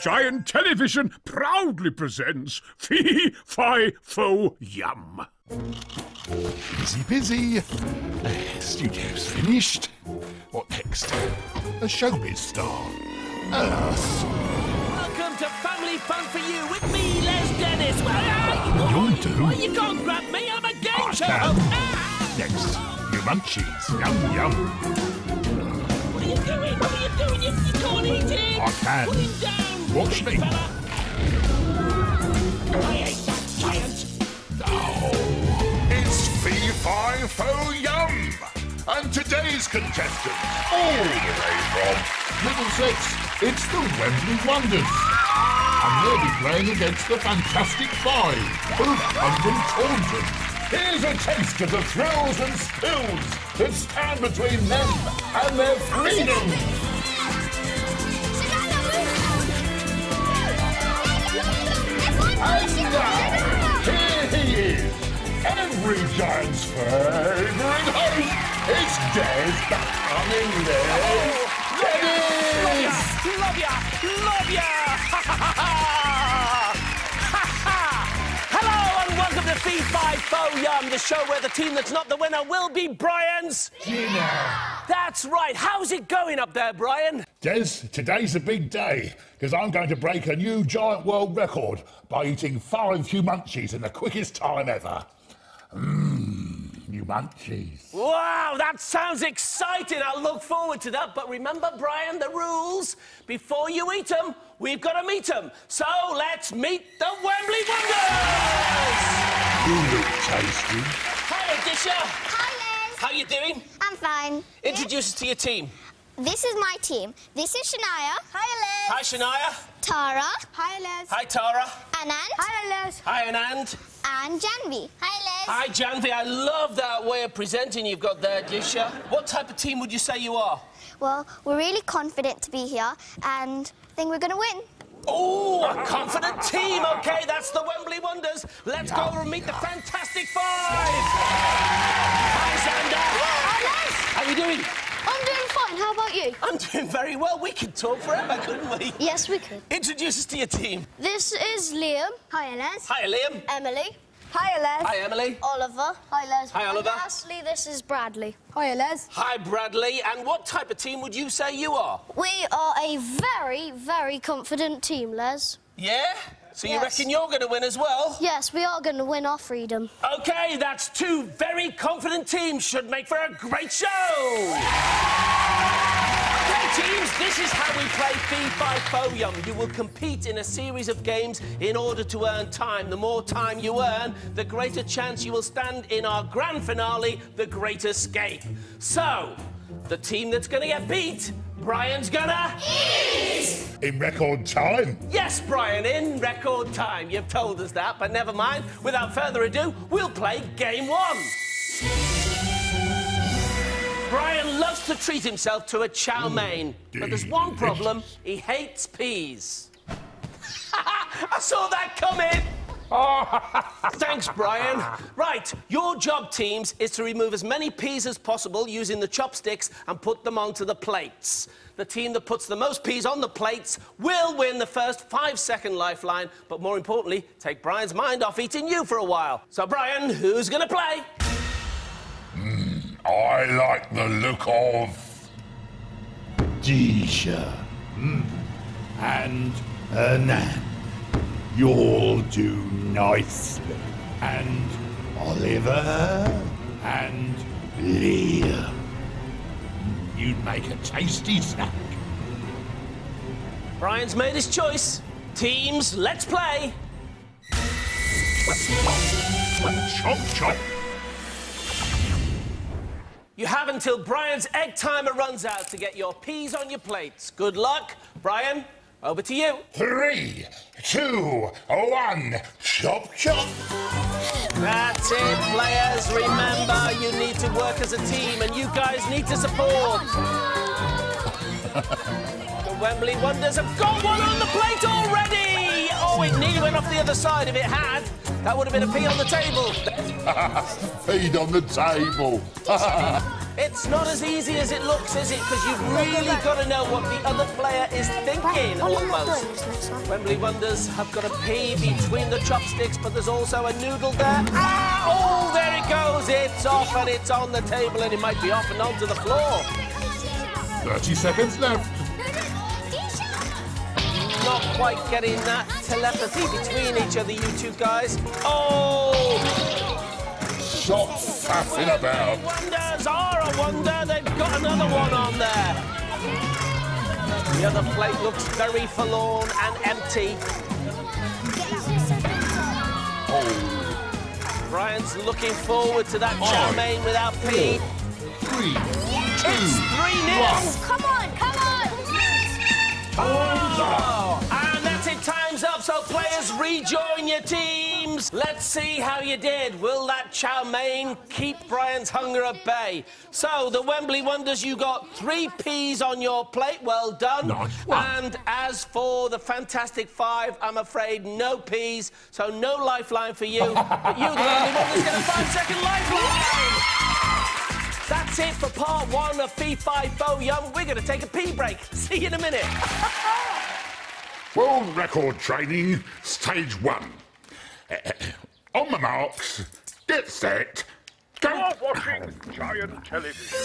Giant Television proudly presents Fee Fi Fo Yum. Busy, busy. Uh, studio's finished. What next? A showbiz star. Us. Welcome to Family Fun for You with me, Les Dennis. You'll do. Well, you can't grab me. I'm a game I show can. Ah! Next, humunchies. Yum, yum. What are you doing? What are you doing? You, you can't eat it. I can. Put him down. Watch me. I hate that giant. Oh, it's Fee Fi Fo Yum. And today's contestants, all the way from Middlesex, it's the Wembley Wonders. And they'll be playing against the Fantastic Five of London Taunton. Here's a taste of the thrills and spills that stand between them and their freedom. Every giant's favourite host. It's Des Becoming Les Dennis. Love ya! Love ya! Ha ha ha ha! Ha ha! Hello and welcome to Fee Fi Fo Yum, the show where the team that's not the winner will be Brian's. That's right. How's it going up there, Brian? Des, today's a big day because I'm going to break a new giant world record by eating five humunchies in the quickest time ever. Mmm, humunchies. Wow, that sounds exciting. I look forward to that. But remember, Brian, the rules. Before you eat them, we've got to meet them. So let's meet the Wembley Wonders! You look tasty. Hi, Disha. Hi, Les. How you doing? I'm fine. Introduce us to your team. This is my team. This is Shania. Hi, Les. Hi, Shania. Tara. Hi, Les. Hi, Tara. Anand. Hi, Les. Hi, Anand. And Janvi. Hi, Les. Hi, Janvi. I love that way of presenting you've got there, Disha. What type of team would you say you are? Well, we're really confident to be here and think we're going to win. Oh, a confident team. Okay, that's the Wembley Wonders. Let's go and meet the Fantastic Five. Hi, Xander. How are you doing? I'm doing fine. How about you? I'm doing very well. We could talk forever, couldn't we? Yes, we could. Introduce us to your team. This is Liam. Hi, Les. Hi, Liam. Emily. Hi, Les. Hi, Emily. Oliver. Hi, Les. Hi, Oliver. And lastly, this is Bradley. Hi, Les. Hi, Bradley. And what type of team would you say you are? We are a very, very confident team, Les. Yeah? So you Yes. reckon you're going to win as well? Yes, we are going to win our freedom. Okay, that's two very confident teams. Should make for a great show. Okay, teams, this is how we play Fee Fi Fo Yum. You will compete in a series of games in order to earn time. The more time you earn, the greater chance you will stand in our grand finale, The Great Escape. So, the team that's going to get beat, Brian's gonna. In record time. Yes, Brian, in record time. You've told us that, but never mind. Without further ado, we'll play game one. Brian loves to treat himself to a chow mein, but there's one problem he hates peas. I saw that coming! Thanks, Brian. Right, your job, teams, is to remove as many peas as possible using the chopsticks and put them onto the plates. The team that puts the most peas on the plates will win the first five second lifeline, but more importantly, take Brian's mind off eating you for a while. So, Brian, who's gonna play? I like the look of. Disha mm, and Anand. You'll do nicely. And Oliver and Liam. You'd make a tasty snack. Brian's made his choice. Teams, let's play. Chop, chop. You have until Brian's egg timer runs out to get your peas on your plates. Good luck. Brian, over to you. Three, two, one. Chop, chop. That's it, players. Remember, you need to work as a team and you guys need to support. the Wembley Wonders have got one on the plate already. Oh, it nearly went off the other side. If it had, that would have been a pea on the table. Feed on the table. It's not as easy as it looks, is it? Because you've really got to know what the other player is thinking. in, Ollie, I'm not almost. doing this next time. Wembley Wonders have got a pea between the chopsticks, but there's also a noodle there. Ah! Oh, there it goes. It's off and it's on the table, and it might be off and onto the floor. 30 seconds left. Not quite getting that telepathy between each other, you two guys. Oh! Stop faffing about. Wonders are a wonder. They've got another one on there. The other plate looks very forlorn and empty. Oh, Brian's looking forward to that chow Five, mein without Pete. three, It's 3 0. one. Come on, come on! Oh, and that's it. Time's up. So players, rejoin your teams. Let's see how you did. Will that chow mein keep Brian's hunger at bay? So the Wembley Wonders, you got three peas on your plate. Well done. Nice. And as for the Fantastic Five, I'm afraid no peas, so no lifeline for you. but you, the Wembley Wonders, get a five-second lifeline. That's it for part one of Fee Fi Fo Yum. We're going to take a pee break. See you in a minute. World record training, stage one. Eh, eh, on the marks, get set, go. You're watching Giant Television.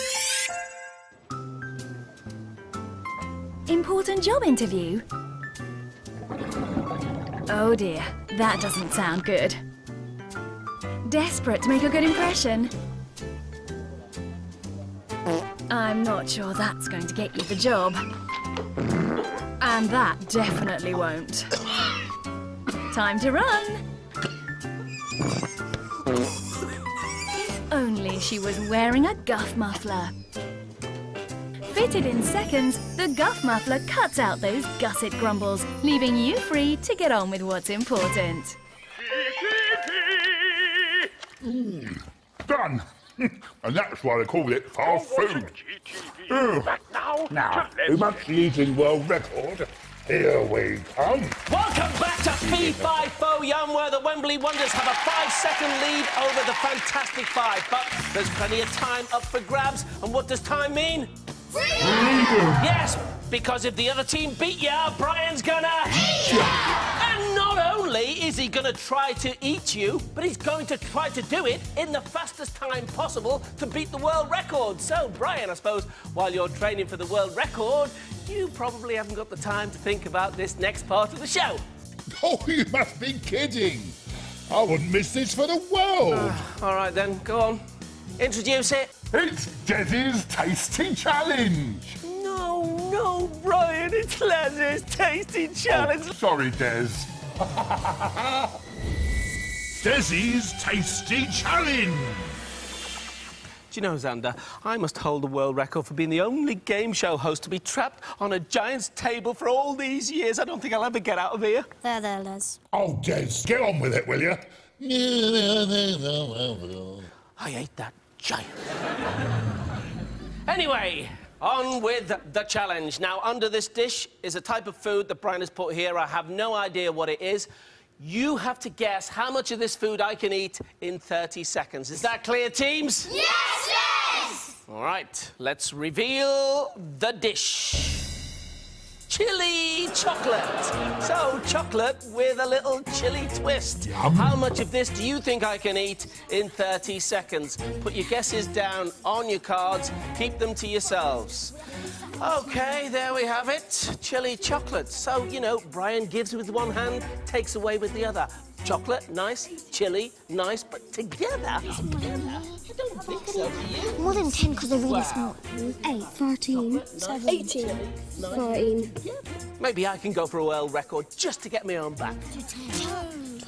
Important job interview? Oh dear, that doesn't sound good. Desperate to make a good impression? I'm not sure that's going to get you the job. And that definitely won't. Time to run! If only she was wearing a guff muffler. Fitted in seconds, the Guff Muffler cuts out those gusset grumbles, leaving you free to get on with what's important. Done. And that's why they call it fast food. Back now. Now, to Let's who wants the eating world record? Here we come. Welcome back to Fee Fi Fo Yum, where the Wembley Wonders have a five-second lead over the Fantastic Five. But there's plenty of time up for grabs. And what does time mean? Freedom. Yes, because if the other team beat ya, Brian's gonna hate ya. Only is he gonna try to eat you, but he's going to try to do it in the fastest time possible to beat the world record. So, Brian, I suppose while you're training for the world record, you probably haven't got the time to think about this next part of the show. Oh, you must be kidding. I wouldn't miss this for the world. Ah, all right then, go on. Introduce it. It's Desi's Tasty Challenge. No, no, Brian, it's Leslie's Tasty oh, Challenge. Oh, Sorry, Des. Desi's Tasty Challenge. Do you know, Xander, I must hold the world record for being the only game show host to be trapped on a giant's table for all these years. I don't think I'll ever get out of here. There, there, Les. Oh, Des, get on with it, will you? I ate that giant. anyway, on with the challenge. Now, under this dish is a type of food that Brian has put here. I have no idea what it is. You have to guess how much of this food I can eat in 30 seconds. Is that clear, teams? Yes, yes! All right, let's reveal the dish. Chili chocolate. So, chocolate with a little chili twist. Yum. How much of this do you think I can eat in 30 seconds? Put your guesses down on your cards. Keep them to yourselves. Okay, there we have it. Chili chocolate. So, you know, Brian gives with one hand, takes away with the other. Chocolate, nice. Chili, nice. But together, together, I don't think so, do? More than 10 because they're really Wow. small. 8, 13, 7, 18, 13. Maybe I can go for a world record just to get me on back.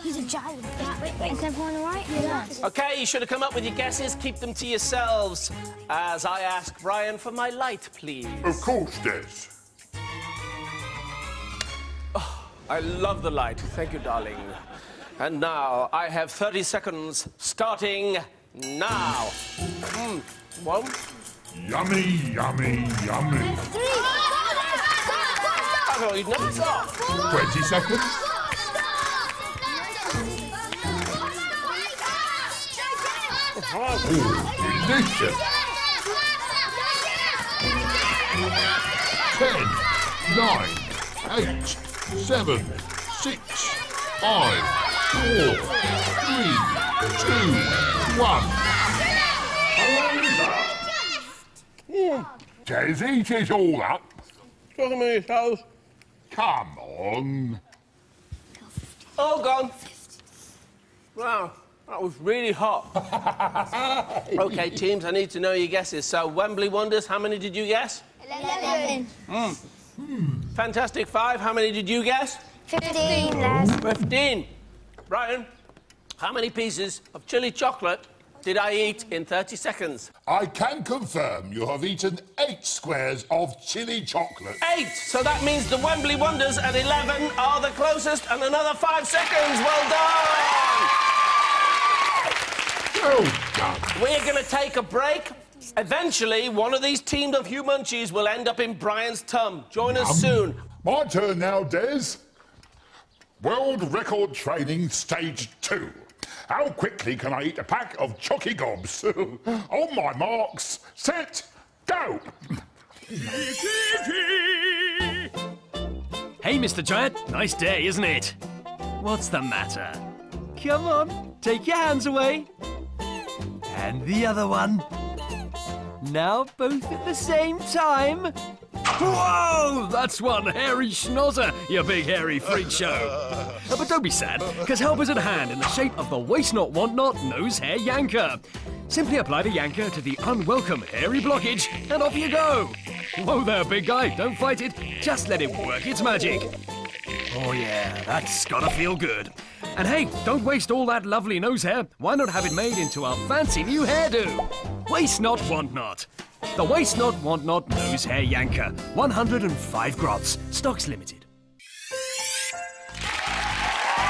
He's a giant. Wait, wait, is everyone all right? Yeah. Okay, you should have come up with your guesses. Keep them to yourselves. As I ask Brian for my light, please. Of course, Des. Oh, I love the light. Thank you, darling. And now I have 30 seconds starting now. Mm. One, Yummy, yummy, yummy. I've already done stop. 20 seconds. Ooh, delicious. 10, 9, eight, seven, six, five, four, three, two, one. Des, eat it all up. Look at me yourselves. Come on. All gone. Wow, that was really hot. okay, teams, I need to know your guesses. So, Wembley Wonders, how many did you guess? 11. Hmm. Hmm. Fantastic Five, how many did you guess? 15 less. 15. Brian, how many pieces of chili chocolate did I eat in 30 seconds? I can confirm you have eaten eight squares of chili chocolate. Eight. So that means the Wembley Wonders at 11 are the closest, and another five seconds. Well done. Well done. We're going to take a break. Eventually, one of these teams of humunchies will end up in Brian's tum. Join us soon. My turn now, Des. World record training stage two. How quickly can I eat a pack of chocky gobs? On my marks, set, go! Hey, Mr. Giant. Nice day, isn't it? What's the matter? Come on, take your hands away. And the other one. Now both at the same time. Whoa! That's one hairy schnozzer, you big hairy freak show. But don't be sad, because help is at hand in the shape of the Waste Not Want Not Nose Hair Yanker. Simply apply the yanker to the unwelcome hairy blockage, and off you go. Whoa there, big guy, don't fight it, just let it work its magic. Oh yeah, that's gotta feel good. And hey, don't waste all that lovely nose hair. Why not have it made into our fancy new hairdo? Waste not, want not. The Waste Not, Want Not Nose Hair Yanker. 105 grots. Stocks limited.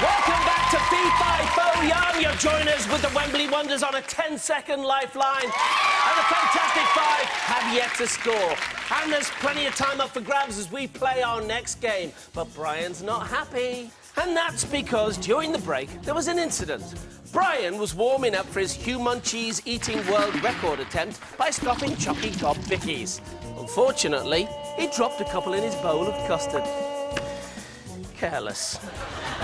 Welcome back to Fee Fi Fo Yum. You're joining us with the Wembley Wonders on a 10 second lifeline. And the Fantastic Five have yet to score. And there's plenty of time up for grabs as we play our next game. But Brian's not happy. And that's because during the break, there was an incident. Brian was warming up for his Hugh cheese eating world record attempt by scoffing Chocky Gob Bickies. Unfortunately, he dropped a couple in his bowl of custard. Careless.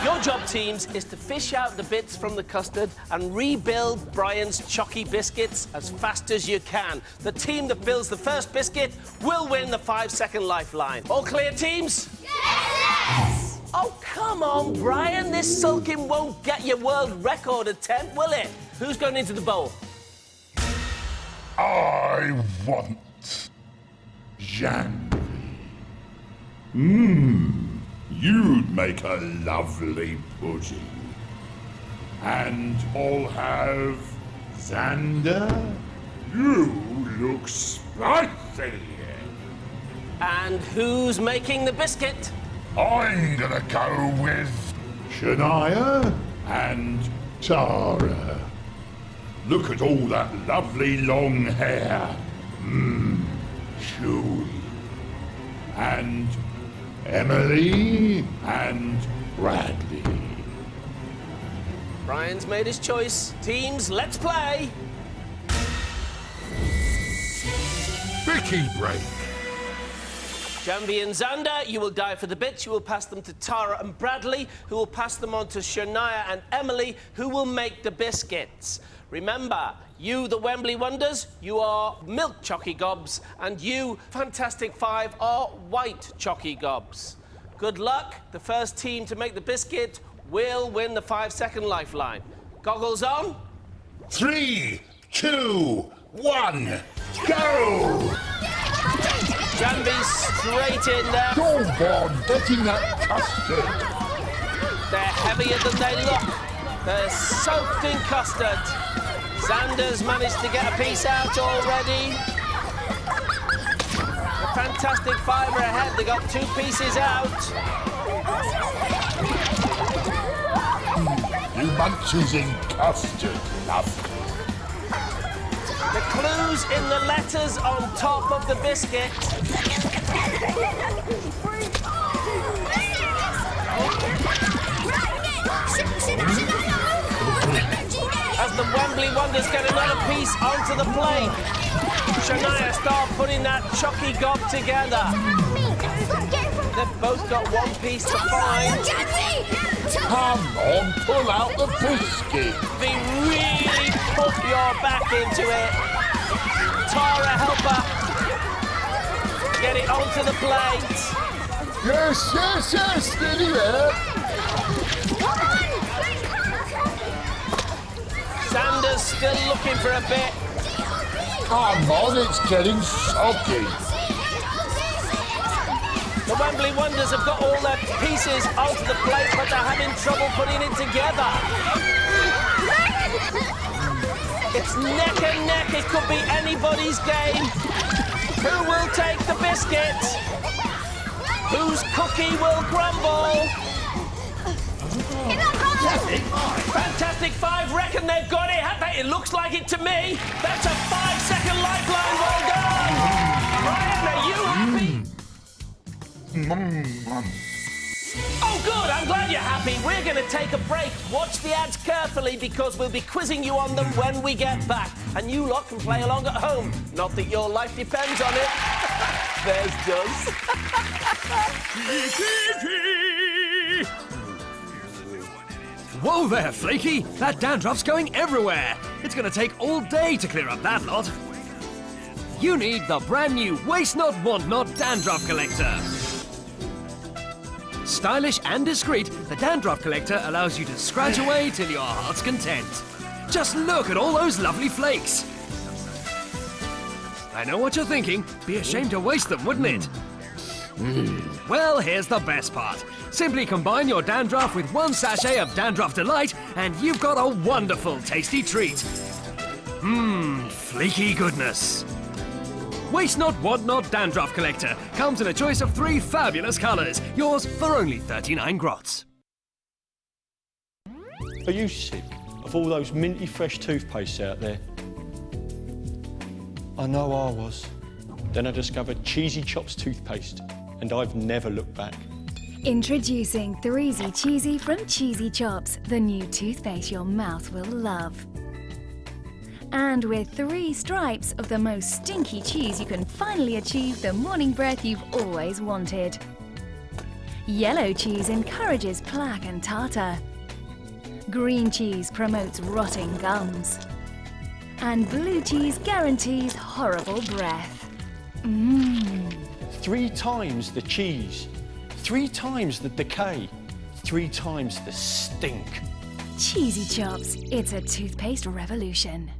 Your job, teams, is to fish out the bits from the custard and rebuild Brian's chalky biscuits as fast as you can. The team that builds the first biscuit will win the five-second lifeline. All clear, teams? Yes! Oh, come on, Brian. This sulking won't get your world record attempt, will it? Who's going into the bowl? I want Janvi. Mmm, you'd make a lovely pudding. And I'll have Xander. You look spicy. And who's making the biscuit? I'm gonna go with Shania and Tara. Look at all that lovely long hair. Mmm, chewy. And Emily and Bradley. Brian's made his choice. Teams, let's play. Vicky break. Janvi and Xander, you will die for the bits. You will pass them to Tara and Bradley, who will pass them on to Shania and Emily, who will make the biscuits. Remember, you, the Wembley Wonders, you are milk chocky gobs, and you, Fantastic Five, are white chocky gobs. Good luck. The first team to make the biscuit will win the five-second lifeline. Goggles on. Three, two, one, go! Janvi straight in there. Go on, get in that custard. They're heavier than they look. They're soaked in custard. Xander's managed to get a piece out already. The Fantastic Five are ahead. They got two pieces out. You munches in custard, love. Clues in the letters on top of the biscuit. As the Wembley Wonders get another piece onto the plate. Shania start putting that chocky gob together. Stop getting from they've both got one piece to find. Come on, pull out the biscuit. Be really put your back into it. Tara, help her. Get it onto the plate. Yes, yes, yes, steady there. Xander's still looking for a bit. Come on, it's getting soggy. The Wembley Wonders have got all their pieces onto the plate, but they're having trouble putting it together. It's neck and neck. It could be anybody's game. Who will take the biscuit? Whose cookie will crumble? Fantastic Five reckon they've got it. It looks like it to me. That's a five-second lifeline. Well done. Brian, are you happy? Oh, good. I'm glad you're happy. We're going to take a break. Watch the ads carefully because we'll be quizzing you on them when we get back. And you lot can play along at home. Not that your life depends on it. There's does. Whoa there, Flaky! That dandruff's going everywhere! It's gonna take all day to clear up that lot. You need the brand new Waste Not Want Not Dandruff Collector. Stylish and discreet, the Dandruff Collector allows you to scratch away till your heart's content. Just look at all those lovely flakes. I know what you're thinking. Be ashamed to waste them, wouldn't it? Well, here's the best part. Simply combine your dandruff with one sachet of Dandruff Delight, and you've got a wonderful, tasty treat. Mmm, flaky goodness. Waste Not, Want Not Dandruff Collector comes in a choice of three fabulous colours. Yours for only 39 grots. Are you sick of all those minty fresh toothpastes out there? I know I was. Then I discovered Cheesy Chops toothpaste, and I've never looked back. Introducing Threezy Cheesy from Cheesy Chops, the new toothpaste your mouth will love. And with three stripes of the most stinky cheese, you can finally achieve the morning breath you've always wanted. Yellow cheese encourages plaque and tartar. Green cheese promotes rotting gums. And blue cheese guarantees horrible breath. Mmm. Three times the cheese, three times the decay, three times the stink. Cheesy Chops. It's a toothpaste revolution.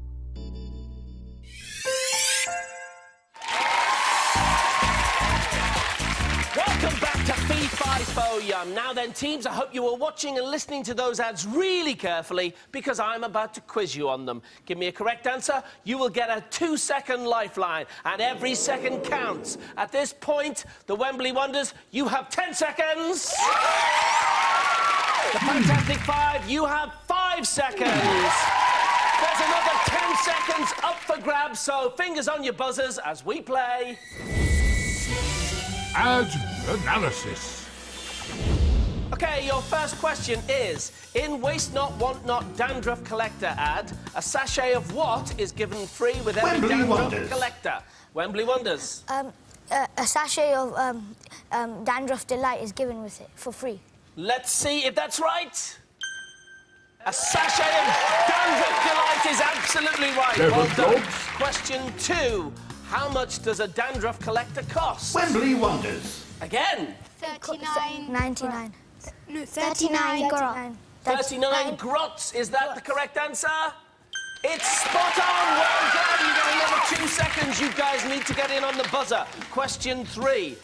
Fo Yum. Now then, teams, I hope you were watching and listening to those ads really carefully because I'm about to quiz you on them. Give me a correct answer, you will get a two-second lifeline, and every second counts. At this point, the Wembley Wonders, you have 10 seconds. The Fantastic Five, you have five seconds. There's another 10 seconds up for grabs, so fingers on your buzzers as we play. Ad analysis. Okay, your first question is In Waste Not, Want Not Dandruff Collector ad, a sachet of what is given free with every Wembley Dandruff Wonders. Collector? Wembley Wonders. Um, a, a sachet of um, um, dandruff delight is given with it for free. Let's see if that's right. A sachet of Dandruff Delight is absolutely right. Clever well done. dogs. Question two How much does a Dandruff Collector cost? Wembley Wonders. Again, 39. 99. No, 39 gross. 39 grots. Is that the correct answer? It's spot on. Well done. You've got another two seconds. You guys need to get in on the buzzer. Question three.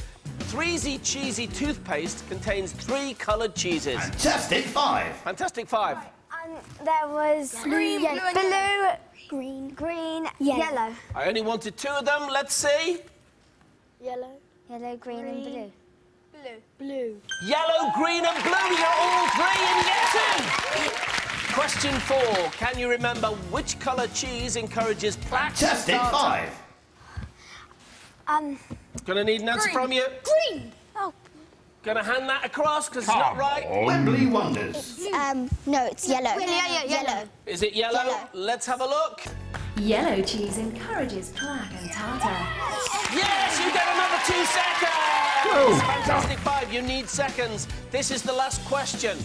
Threezy Cheesy toothpaste contains three coloured cheeses. Fantastic Five. Fantastic Five. And um, there was Green, yeah, blue and blue, green, green, yellow. I only wanted two of them. Let's see. Yellow, Yellow, green, and blue. blue, blue. Yellow, green, and blue. You got all three, in you get. Question four. Can you remember which colour cheese encourages plaque? Fantastic tartar? Five. Um, Gonna need an answer Green. from you. green. Oh, Gonna hand that across because it's not Come right. on. Wembley Wonders. Um, no, it's yellow. Yeah, yeah, yellow. Is it yellow? Yellow. Let's have a look. Yellow cheese encourages plaque and tartar. Yes, you get another two seconds. Oh, Fantastic Five, you need seconds. This is the last question.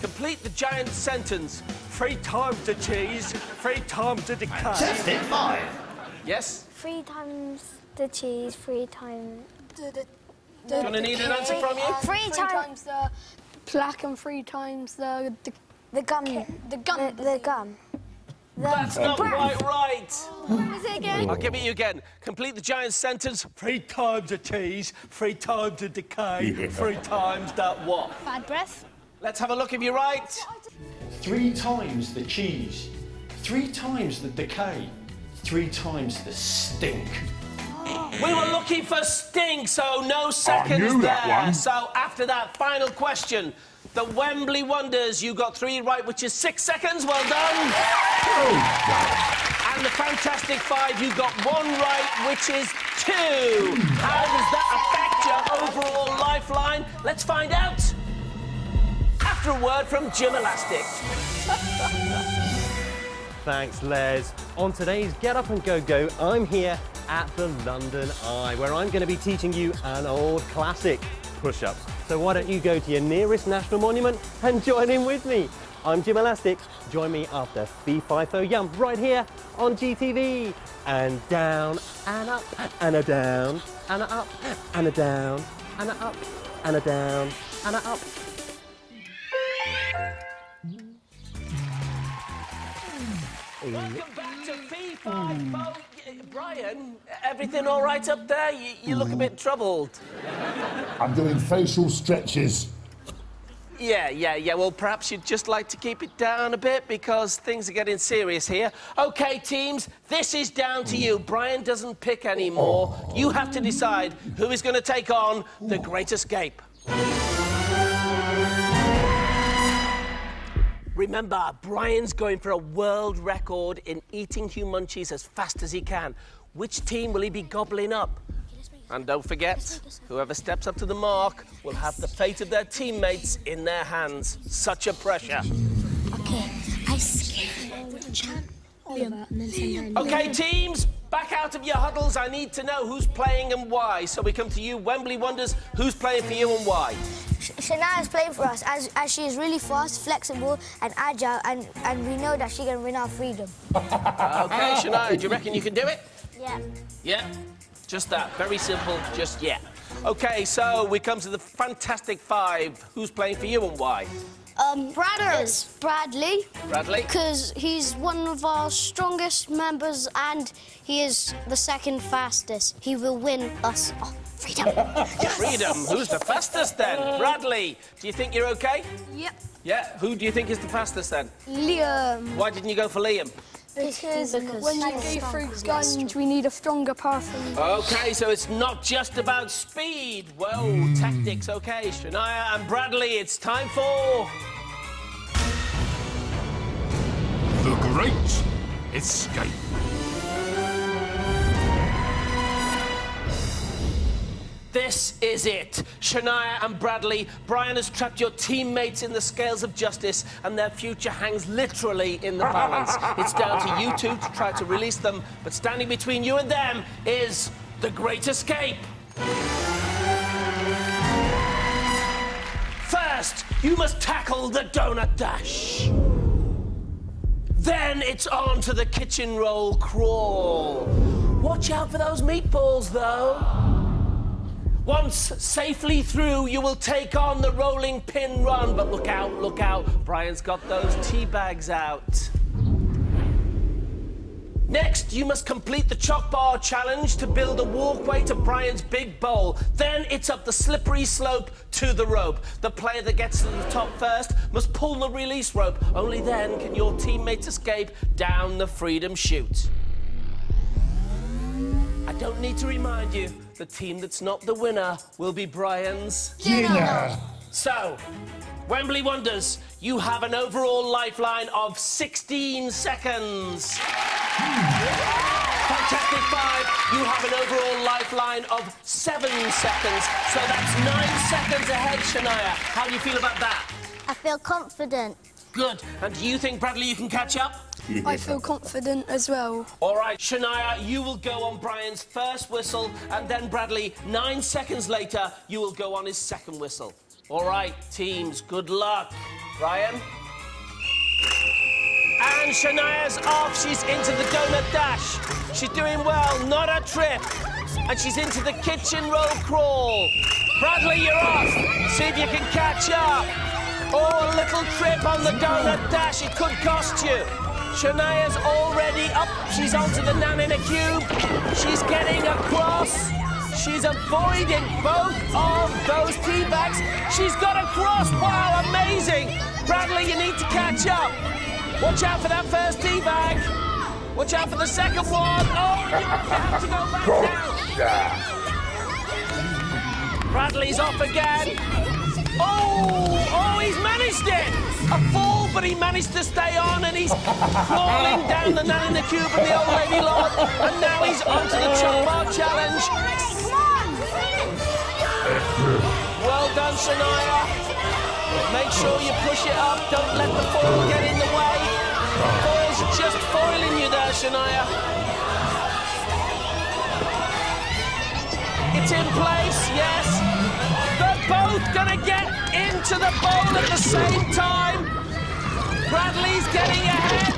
Complete the giant sentence. Three times the cheese, three times the decay. Contestant five. Yes? Three times the cheese, three times the. the Gonna need an answer from you? Three, times the plaque and three times the the, the gum. The gum. The, the gum. That's not quite right. What was it again? I'll give it you again. Complete the giant sentence. Three times the cheese, three times the decay, three times that what? Bad breath. Let's have a look if you're right. Three times the cheese. Three times the decay. Three times the stink. We were looking for stink, so no oh, seconds knew that there. one. So after that final question, the Wembley Wonders, you got three right, which is six seconds. Well done. And the Fantastic Five, you got one right, which is two. How does that affect your overall lifeline? Let's find out. After a word from Jim Elastic. Thanks, Les. On today's Get Up and Go Go, I'm here at the London Eye, where I'm going to be teaching you an old classic, push-ups. So why don't you go to your nearest national monument and join in with me? I'm Jim Elastic. Join me after Fee Fi Fo Yum right here on GTV. And down and up and a down and a up and a down and a up and a down and a up. Welcome back to Fee Fi Fo. Brian, everything all right up there? You, you look a bit troubled. I'm doing facial stretches. Yeah, yeah, yeah. Well, perhaps you'd just like to keep it down a bit because things are getting serious here. Okay, teams, this is down to you. Brian doesn't pick anymore. You have to decide who is going to take on the Great Escape. Remember, Brian's going for a world record in eating humunchies as fast as he can. Which team will he be gobbling up? And don't forget, whoever steps up to the mark will have the fate of their teammates in their hands. Such a pressure. Okay, I scan the champion and then send down. Okay, teams, back out of your huddles. I need to know who's playing and why. So we come to you, Wembley Wonders. Who's playing for you and why? Shania is playing for us as, as she is really fast, flexible, and agile, and, and we know that she can win our freedom. Okay, Shania, do you reckon you can do it? Yeah. Yeah, just that. Very simple, just yeah. Okay, so we come to the Fantastic Five. Who's playing for you and why? Um, Brothers. Bradley, Bradley? because he's one of our strongest members and he is the second fastest. He will win us our freedom. Freedom. Who's the fastest then? Bradley, do you think you're okay? Yep. Yeah, who do you think is the fastest then? Liam. Why didn't you go for Liam? Because, Because when you go through strong. guns, we need a stronger person. Okay, so it's not just about speed. Whoa, tactics. Okay, Shania and Bradley, it's time for. The Great Escape. This is it. Shania and Bradley, Brian has trapped your teammates in the scales of justice, and their future hangs literally in the balance. it's down to you two to try to release them, but standing between you and them is the Great Escape. First, you must tackle the donut dash. Then it's on to the kitchen roll crawl. Watch out for those meatballs, though. Once safely through, you will take on the rolling pin run. But look out, look out. Brian's got those tea bags out. Next, you must complete the chalk bar challenge to build a walkway to Brian's big bowl. Then it's up the slippery slope to the rope. The player that gets to the top first must pull the release rope. Only then can your teammates escape down the freedom chute. I don't need to remind you, the team that's not the winner will be Brian's. Dinner. So, Wembley Wonders, you have an overall lifeline of 16 seconds. Fantastic Five, you have an overall lifeline of seven seconds. So that's nine seconds ahead, Shania. How do you feel about that? I feel confident Good. And do you think, Bradley, you can catch up? I feel confident as well. All right, Shania, you will go on Brian's first whistle, and then Bradley, nine seconds later, you will go on his second whistle. All right, teams, good luck. Brian? And Shania's off. She's into the donut dash. She's doing well, not a trip. And she's into the kitchen roll crawl. Bradley, you're off. See if you can catch up. Oh, a little trip on the donut dash. It could cost you. Shania's already up. She's onto the nan in a cube. She's getting across. She's avoiding both of those tea bags. She's got across. Wow, amazing. Bradley, you need to catch up. Watch out for that first tea bag. Watch out for the second one. Oh, you have to go back down. Bradley's off again. Oh, oh, he's managed it. A fall, but he managed to stay on, and he's crawling down the nan in the cube and the old lady lord. And now he's onto the chop bar challenge. Well done, Shania. Make sure you push it up. Don't let the foil get in the way. Foil's just foiling you there, Shania. It's in place, yes. They're both gonna get into the bowl at the same time. Bradley's getting ahead,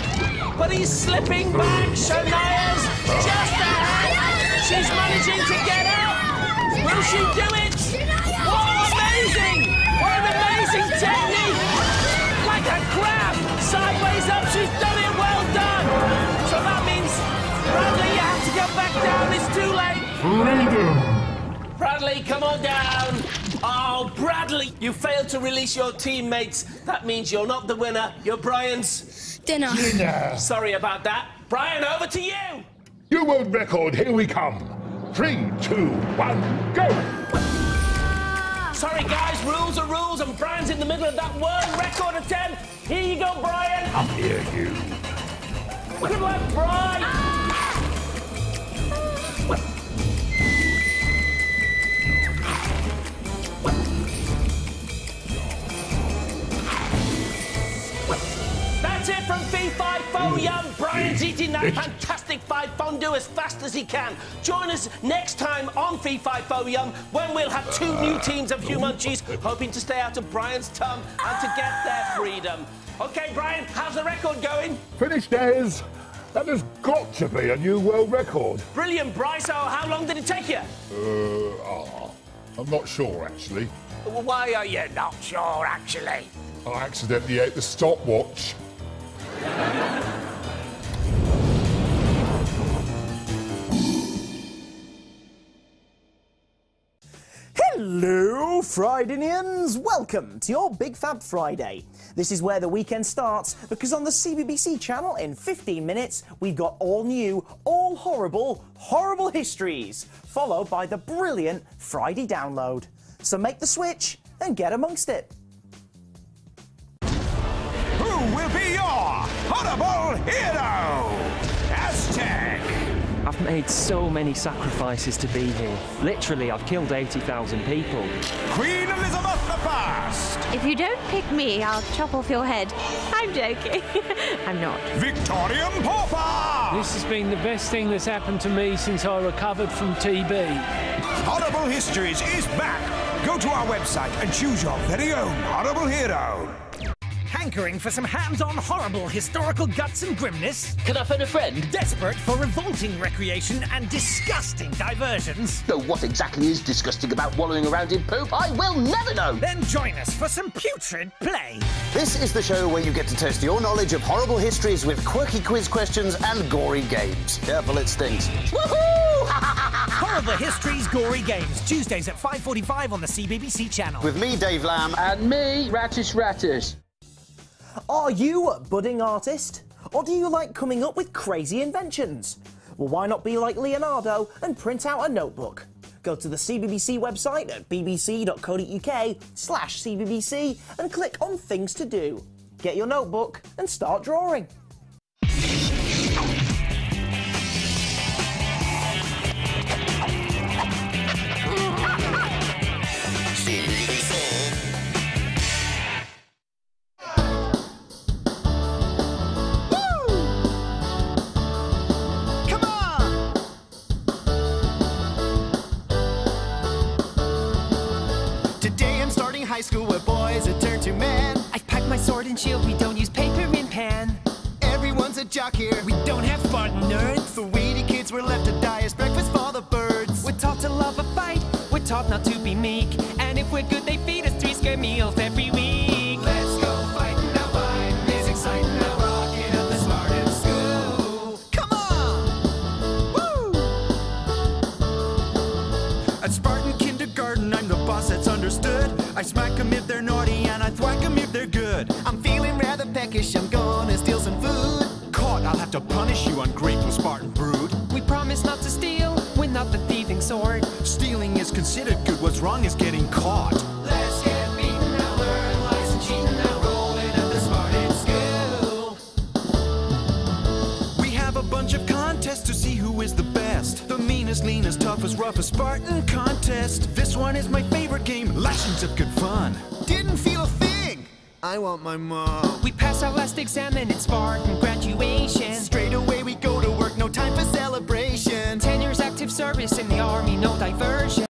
but he's slipping back. Shania's just ahead. She's managing to get out. Will she do it? Oh, amazing! What an amazing technique! Like a crab, sideways up. She's done it. Well done. So that means Bradley, you have to go back down. It's too late. Freedom! Bradley, come on down. Oh, Bradley, you failed to release your teammates. That means you're not the winner. You're Brian's Dinner. Dinner! Sorry about that. Brian, over to you. New world record, here we come. Three, two, one, go! Sorry, guys, rules are rules, and Brian's in the middle of that world record attempt. Here you go, Brian. Up here, you. Good luck, Brian. That's it from Fee Fi Fo Yum. Brian's eating that fantastic five fondue as fast as he can. Join us next time on Fee Fi Fo Yum when we'll have two new teams of humunchies hoping to stay out of Brian's tum and to get their freedom. Okay, Brian, how's the record going? Finished, Des. That has got to be a new world record. Brilliant, Bryce. So how long did it take you? Uh, ah, I'm not sure, actually. Why are you not sure, actually? I accidentally ate the stopwatch. Hello, Friday-nians! Welcome to your Big Fab Friday. This is where the weekend starts because on the CBBC channel in 15 minutes we've got all new, all horrible, horrible histories, followed by the brilliant Friday download. So make the switch and get amongst it. Hero? Hashtag. I've made so many sacrifices to be here. Literally, I've killed 80,000 people. Queen Elizabeth the First! If you don't pick me, I'll chop off your head. I'm joking. I'm not. Victorian Pauper. This has been the best thing that's happened to me since I recovered from TB. Horrible Histories is back. Go to our website and choose your very own horrible hero. Hankering for some hands-on horrible historical guts and grimness? Can I phone a friend? Desperate for revolting recreation and disgusting diversions? Though what exactly is disgusting about wallowing around in poop, I will never know! Then join us for some putrid play. This is the show where you get to test your knowledge of horrible histories with quirky quiz questions and gory games. Careful, it stinks. Woohoo! horrible Histories, Gory Games, Tuesdays at 5.45 on the CBBC channel. With me, Dave Lamb. And me, Rattus Rattus. Are you a budding artist? Or do you like coming up with crazy inventions? Well, why not be like Leonardo and print out a notebook? Go to the CBBC website at bbc.co.uk slash CBBC and click on Things to Do. Get your notebook and start drawing. Feed us three square meals every week. Let's go fighting now, fight. It's exciting now, rocking at the Spartan school. Come on! Woo! At Spartan kindergarten, I'm the boss that's understood. I smack 'em if they're naughty and I thwack 'em if they're good. I'm feeling rather peckish, I'm gonna steal some food. Caught, I'll have to punish you, ungrateful Spartan brood. We promise not to steal, we're not the thieving sort. Stealing is considered good, what's wrong is getting caught. Leanest, a Spartan contest. This one is my favorite game, lashings of good fun. Didn't feel a thing. I want my mom. We pass our last exam and it's Spartan graduation. Straight away we go to work, no time for celebration. Ten years active service in the army, no diversion.